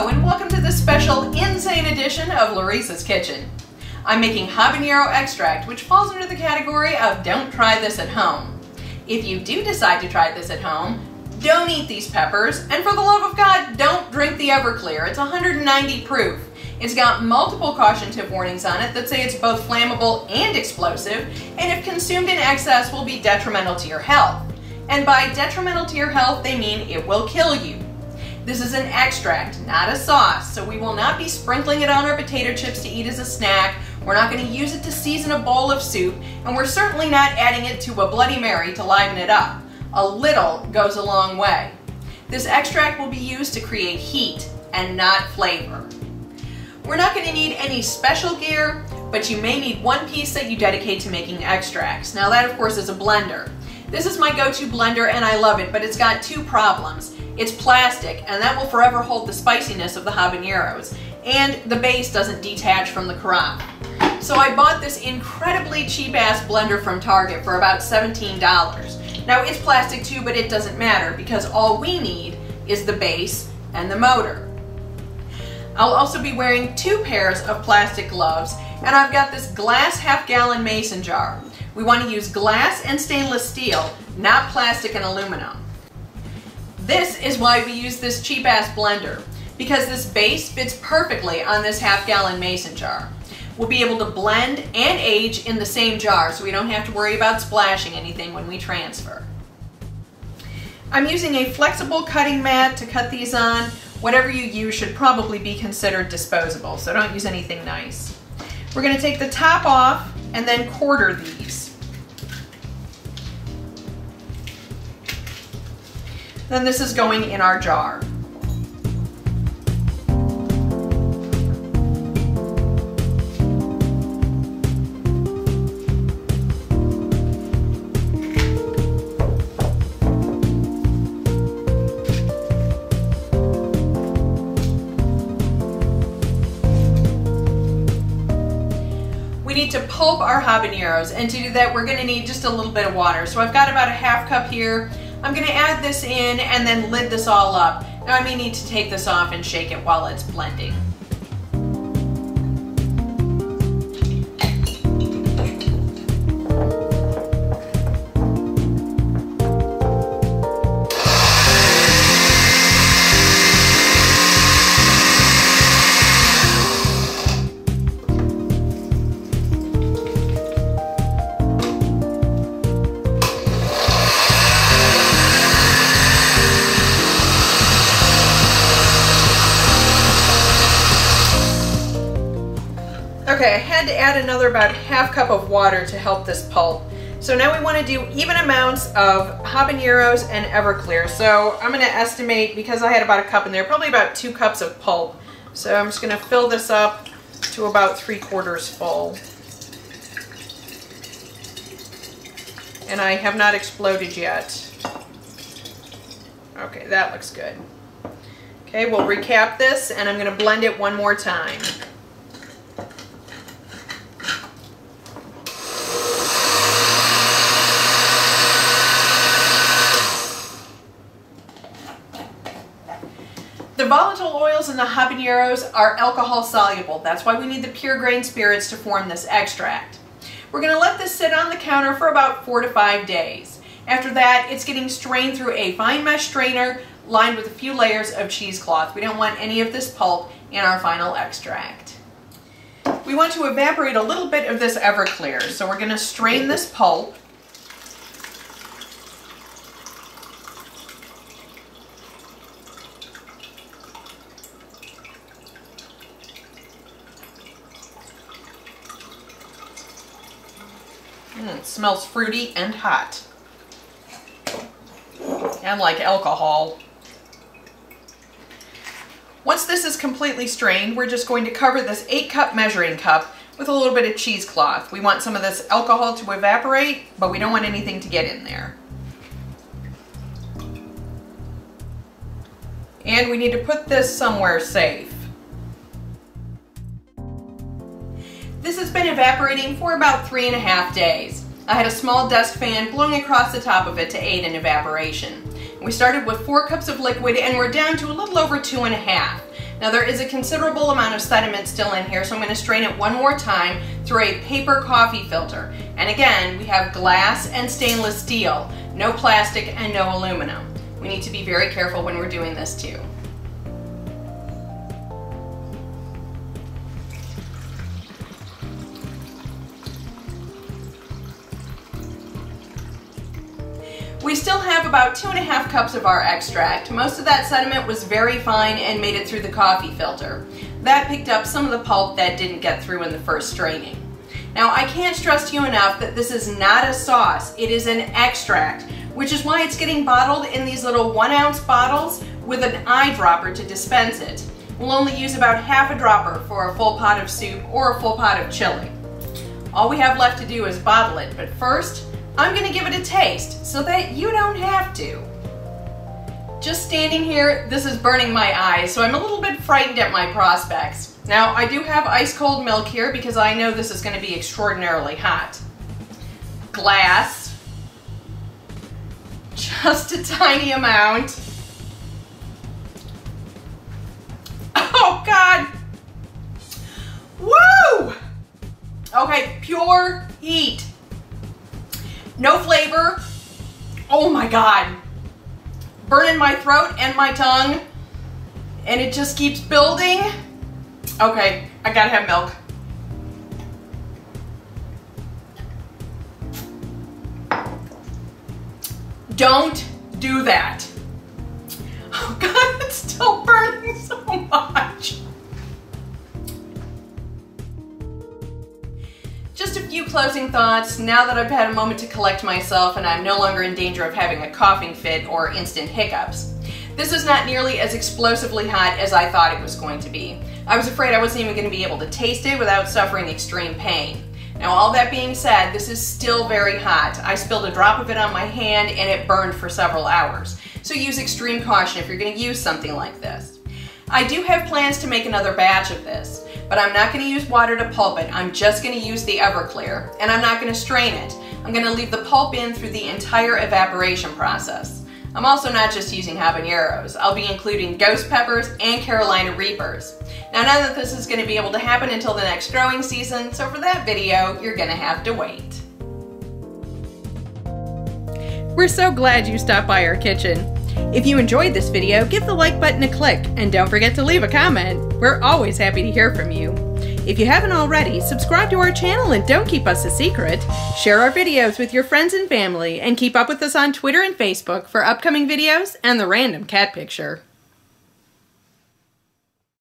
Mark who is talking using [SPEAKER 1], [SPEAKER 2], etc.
[SPEAKER 1] And welcome to this special insane edition of Laurice's Kitchen. I'm making habanero extract which falls under the category of don't try this at home. If you do decide to try this at home, don't eat these peppers and for the love of God don't drink the Everclear. It's 190 proof. It's got multiple caution tip warnings on it that say it's both flammable and explosive and if consumed in excess will be detrimental to your health. And by detrimental to your health they mean it will kill you. This is an extract, not a sauce, so we will not be sprinkling it on our potato chips to eat as a snack. We're not going to use it to season a bowl of soup, and we're certainly not adding it to a Bloody Mary to liven it up. A little goes a long way. This extract will be used to create heat and not flavor. We're not going to need any special gear, but you may need one piece that you dedicate to making extracts. Now that of course is a blender. This is my go-to blender and I love it, but it's got two problems. It's plastic, and that will forever hold the spiciness of the habaneros. And the base doesn't detach from the crop. So I bought this incredibly cheap-ass blender from Target for about $17. Now it's plastic too, but it doesn't matter because all we need is the base and the motor. I'll also be wearing two pairs of plastic gloves and I've got this glass half gallon mason jar. We want to use glass and stainless steel, not plastic and aluminum. This is why we use this cheap ass blender because this base fits perfectly on this half gallon mason jar. We'll be able to blend and age in the same jar so we don't have to worry about splashing anything when we transfer. I'm using a flexible cutting mat to cut these on. Whatever you use should probably be considered disposable, so don't use anything nice. We're going to take the top off and then quarter these. Then this is going in our jar. We need to pulp our habaneros and to do that we're going to need just a little bit of water. So I've got about a half cup here. I'm going to add this in and then lid this all up. Now I may need to take this off and shake it while it's blending. Okay, I had to add another about half cup of water to help this pulp. So now we want to do even amounts of habaneros and Everclear. So I'm going to estimate, because I had about a cup in there, probably about two cups of pulp. So I'm just going to fill this up to about three quarters full. And I have not exploded yet. Okay, that looks good. Okay, we'll recap this and I'm going to blend it one more time. The volatile oils in the habaneros are alcohol soluble. That's why we need the pure grain spirits to form this extract. We're going to let this sit on the counter for about four to five days. After that, it's getting strained through a fine mesh strainer lined with a few layers of cheesecloth. We don't want any of this pulp in our final extract. We want to evaporate a little bit of this Everclear, so we're going to strain this pulp Mm, smells fruity and hot. And like alcohol. Once this is completely strained, we're just going to cover this 8 cup measuring cup with a little bit of cheesecloth. We want some of this alcohol to evaporate, but we don't want anything to get in there. And we need to put this somewhere safe. Has been evaporating for about three and a half days. I had a small dust fan blowing across the top of it to aid in evaporation. We started with four cups of liquid and we're down to a little over two and a half. Now there is a considerable amount of sediment still in here, so I'm going to strain it one more time through a paper coffee filter. And again, we have glass and stainless steel, no plastic and no aluminum. We need to be very careful when we're doing this too. We still have about two and a half cups of our extract. Most of that sediment was very fine and made it through the coffee filter. That picked up some of the pulp that didn't get through in the first straining. Now I can't stress to you enough that this is not a sauce, it is an extract, which is why it's getting bottled in these little one ounce bottles with an eyedropper to dispense it. We'll only use about half a dropper for a full pot of soup or a full pot of chili. All we have left to do is bottle it, but first, I'm gonna give it a taste so that you don't have to. Just standing here, this is burning my eyes, so I'm a little bit frightened at my prospects. Now, I do have ice cold milk here because I know this is gonna be extraordinarily hot. Glass. Just a tiny amount. Oh God! Woo! Okay, pure heat. No flavor. Oh my God. Burning my throat and my tongue. And it just keeps building. Okay, I gotta have milk. Don't do that. Oh God, it's still burning so much. Closing thoughts now that I've had a moment to collect myself and I'm no longer in danger of having a coughing fit or instant hiccups. This is not nearly as explosively hot as I thought it was going to be. I was afraid I wasn't even going to be able to taste it without suffering extreme pain. Now all that being said, this is still very hot. I spilled a drop of it on my hand and it burned for several hours. So use extreme caution if you're going to use something like this. I do have plans to make another batch of this but I'm not gonna use water to pulp it. I'm just gonna use the Everclear, and I'm not gonna strain it. I'm gonna leave the pulp in through the entire evaporation process. I'm also not just using habaneros. I'll be including ghost peppers and Carolina Reapers. Now none of this is gonna be able to happen until the next growing season, so for that video, you're gonna have to wait. We're so glad you stopped by our kitchen. If you enjoyed this video, give the like button a click and don't forget to leave a comment. We're always happy to hear from you. If you haven't already, subscribe to our channel and don't keep us a secret. Share our videos with your friends and family and keep up with us on Twitter and Facebook for upcoming videos and the random cat picture.